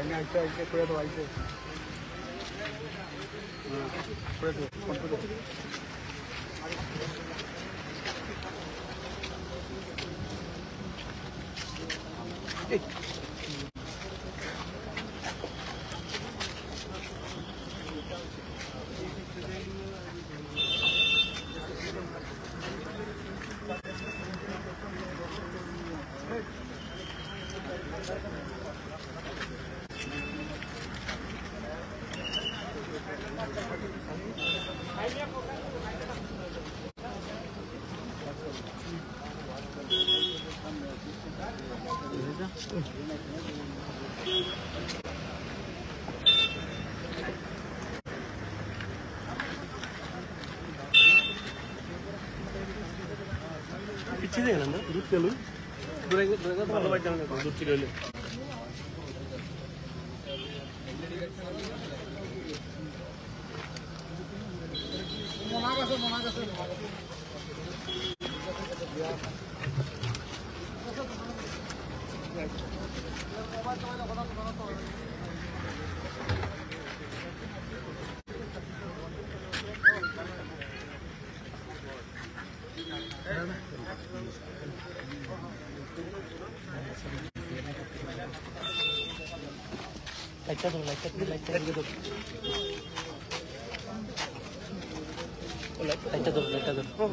Hang on, try to get further like this. 하나. 응. ప ి చ Laitkan dulu, laitkan dulu, laitkan dulu. Laitkan dulu, laitkan dulu.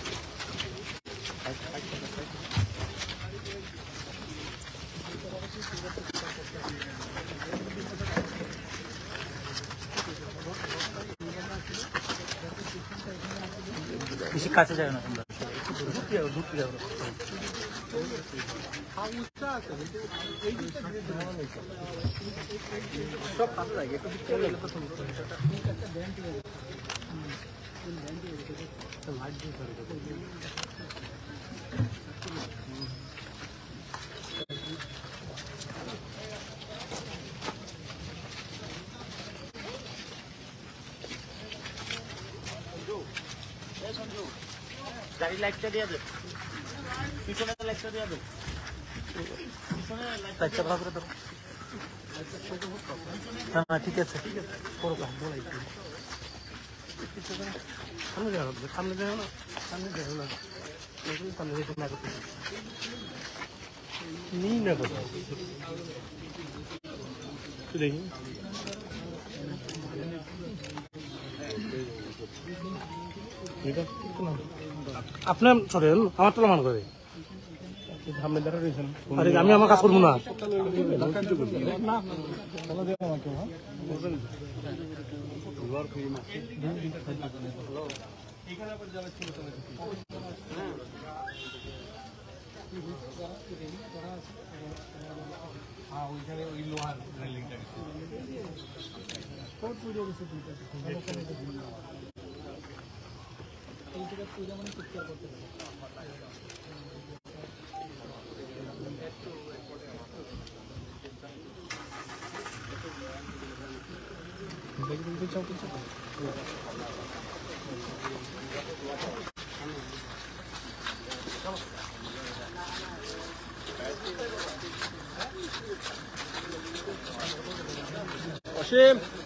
বেশি কাছে যাবে না তোমরা সব ভালো লাগে একটু লাইট দিয়ে গাড়ি লাইটটা দিয়ে দে পিছনে লাইটটা দিয়ে দে পিছনে লাইটটা ভালো করে দাও না ঠিক আছে ঠিক আছে করো কাজ বলাই সামনে যাও সামনে যাও সামনে যাও না সামনে যেতে না করতে নিই না দেখি আপনার সরেন আমার তো মান করে আমি আমার কাজ করবো না ওইখানে ওই লোহার রেলিংটা এই জায়গায় পূজা মানে চুপচাপ করতে Hashim.